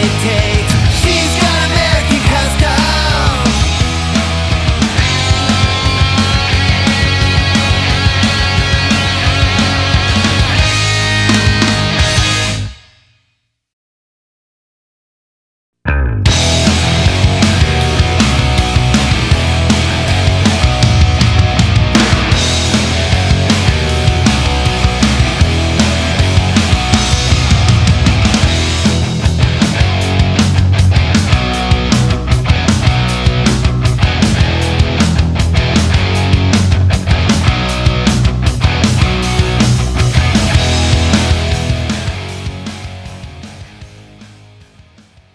it takes